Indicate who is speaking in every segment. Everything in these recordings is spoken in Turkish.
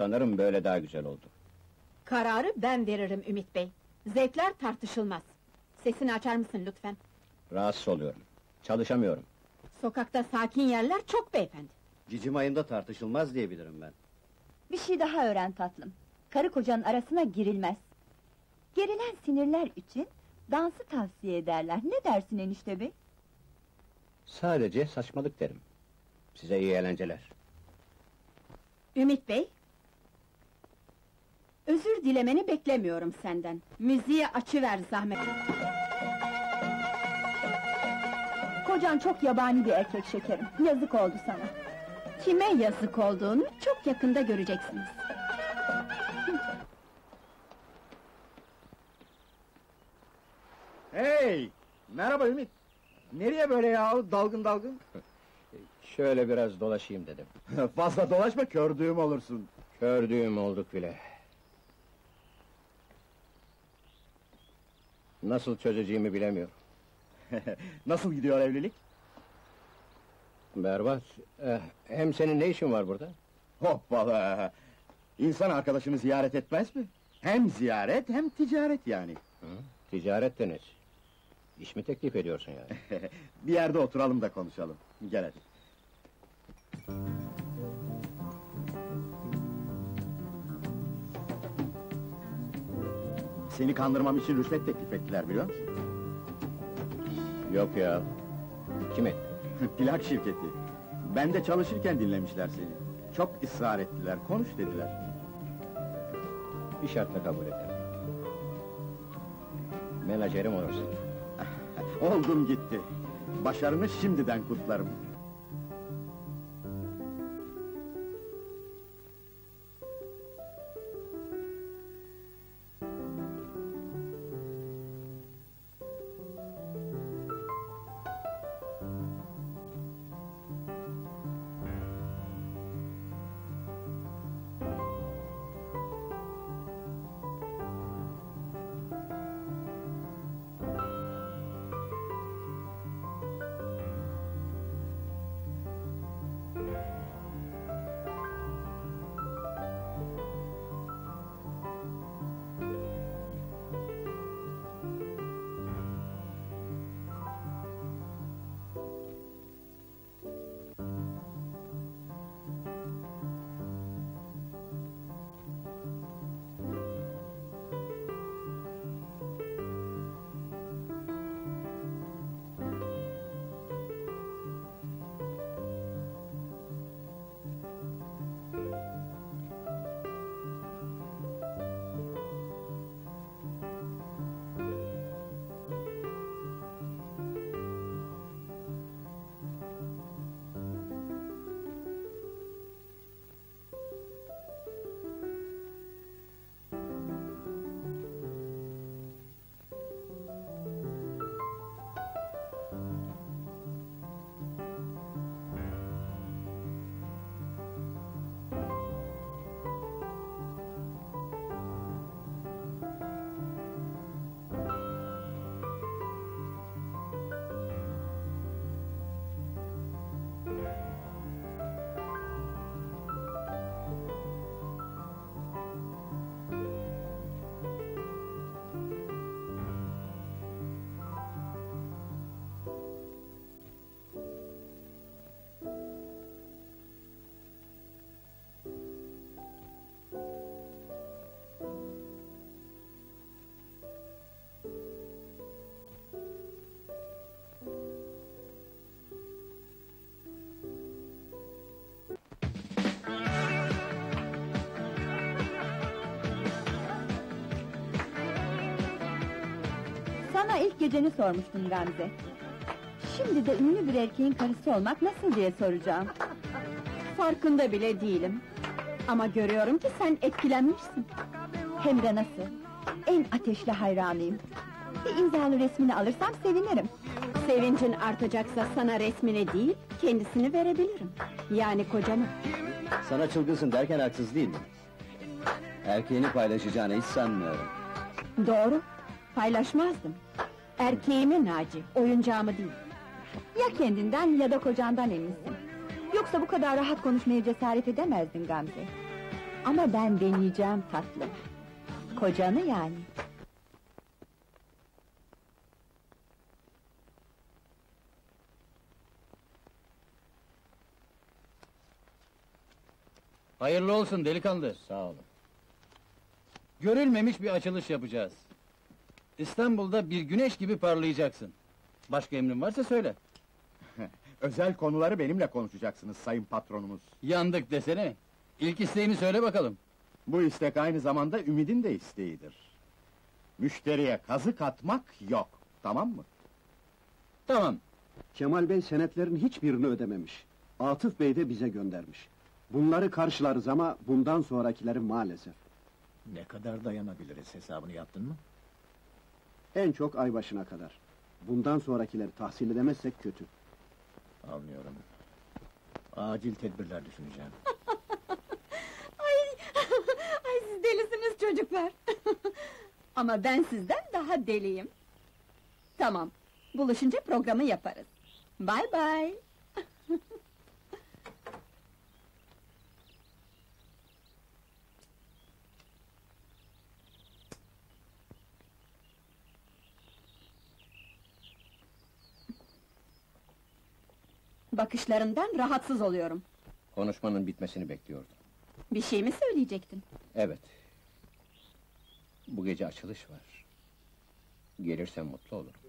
Speaker 1: Sanırım böyle daha güzel oldu.
Speaker 2: Kararı ben veririm Ümit Bey. Zevkler tartışılmaz. Sesini açar mısın lütfen?
Speaker 1: Rahatsız oluyorum. Çalışamıyorum.
Speaker 2: Sokakta sakin yerler çok beyefendi.
Speaker 3: Cicim ayında tartışılmaz diyebilirim ben.
Speaker 4: Bir şey daha öğren tatlım. Karı kocanın arasına girilmez. Gerilen sinirler için dansı tavsiye ederler. Ne dersin enişte bey?
Speaker 1: Sadece saçmalık derim. Size iyi eğlenceler.
Speaker 2: Ümit Bey. Özür dilemeni beklemiyorum senden. Müziği açıver zahmet.
Speaker 4: Kocan çok yabani bir erkek şekerim. Yazık oldu sana.
Speaker 2: Kime yazık olduğunu çok yakında göreceksiniz.
Speaker 5: Hey! Merhaba Ümit. Nereye böyle ya dalgın dalgın?
Speaker 1: Şöyle biraz dolaşayım dedim.
Speaker 5: Fazla dolaşma kördüğüm olursun.
Speaker 1: Gördüğüm olduk bile. Nasıl çözeceğimi bilemiyorum.
Speaker 5: Nasıl gidiyor evlilik?
Speaker 1: Berbat. Eh, hem senin ne işin var burada?
Speaker 5: Hoppala! İnsan arkadaşını ziyaret etmez mi? Hem ziyaret hem ticaret yani.
Speaker 1: Hı? Ticaret deniz. İş mi teklif ediyorsun yani?
Speaker 5: Bir yerde oturalım da konuşalım. Gel hadi. Seni kandırmam için rüşvet teklif ettiler biliyor musun?
Speaker 1: Yok ya. Kim etti?
Speaker 5: Plak şirketi. Ben de çalışırken dinlemişler seni. Çok ısrar ettiler, konuş dediler.
Speaker 1: Bir şartla kabul ederim. Menajerim olursun.
Speaker 5: Oldum gitti. Başarını şimdiden kutlarım.
Speaker 4: İlk geceni sormuştum Gamze. Şimdi de ünlü bir erkeğin karısı olmak nasıl diye soracağım.
Speaker 2: Farkında bile değilim. Ama görüyorum ki sen etkilenmişsin.
Speaker 4: Hem de nasıl? En ateşli hayranıyım. Bir imzalı resmini alırsam sevinirim.
Speaker 2: Sevincin artacaksa sana resmini değil, kendisini verebilirim. Yani kocamı.
Speaker 3: Sana çılgınsın derken haksız değil mi? Erkeğini paylaşacağını hiç sanmıyorum.
Speaker 2: Doğru, paylaşmazdım. Erkeğimi Naci, oyuncağımı değil.
Speaker 4: Ya kendinden ya da kocandan eminsin. Yoksa bu kadar rahat konuşmaya cesaret edemezdin Gamze. Ama ben deneyeceğim tatlım. Kocanı yani.
Speaker 6: Hayırlı olsun delikanlı.
Speaker 1: Sağ olun.
Speaker 6: Görülmemiş bir açılış yapacağız. İstanbul'da bir güneş gibi parlayacaksın. Başka emrin varsa söyle.
Speaker 5: Özel konuları benimle konuşacaksınız sayın patronumuz.
Speaker 6: Yandık desene. İlk isteğini söyle bakalım.
Speaker 5: Bu istek aynı zamanda Ümid'in de isteğidir. Müşteriye kazık atmak yok, tamam mı?
Speaker 6: Tamam.
Speaker 7: Kemal Bey senetlerin hiçbirini ödememiş. Atıf Bey de bize göndermiş. Bunları karşılarız ama bundan sonrakileri maalesef.
Speaker 1: Ne kadar dayanabiliriz hesabını yaptın mı?
Speaker 7: En çok ay başına kadar. Bundan sonrakileri tahsil edemezsek kötü.
Speaker 1: Anlıyorum. Acil tedbirler düşüneceğim.
Speaker 2: Ay, ay siz delisiniz çocuklar. Ama ben sizden daha deliyim. Tamam, buluşunca programı yaparız. Bay bay. Bakışlarından rahatsız oluyorum.
Speaker 1: Konuşmanın bitmesini bekliyordum.
Speaker 2: Bir şey mi söyleyecektin?
Speaker 1: Evet. Bu gece açılış var. Gelirsen mutlu olurum.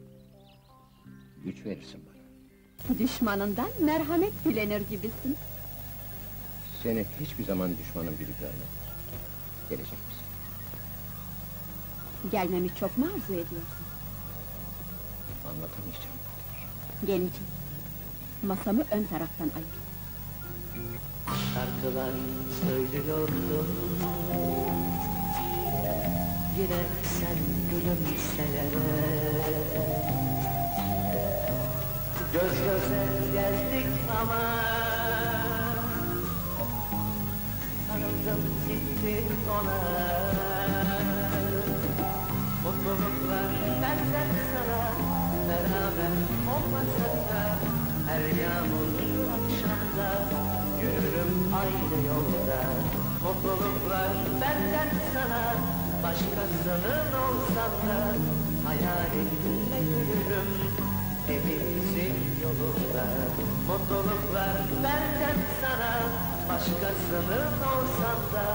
Speaker 1: Güç verirsin bana.
Speaker 2: Düşmanından merhamet dilenir gibisin.
Speaker 1: Seni hiçbir zaman düşmanım gibi görmedim. Gelecek misin?
Speaker 2: Gelmemi çok mu arzu ediyorsun?
Speaker 1: Anlatamayacağım kadar.
Speaker 2: Masamı ön taraftan ayır.
Speaker 8: şarkılar söylüyordun Yine sen gülümseyerek Göz göze geldik ama Sarıldım gittim ona. Mutluluklar benden sana Beraber olmasak da Her yağmurlu akşamda Yürürüm aynı yolda. Mutluluklar benden sana Başkasının olsan da Hayalinle yürürüm Evimizin yolunda. Mutluluklar benden sana Başkasının olsan da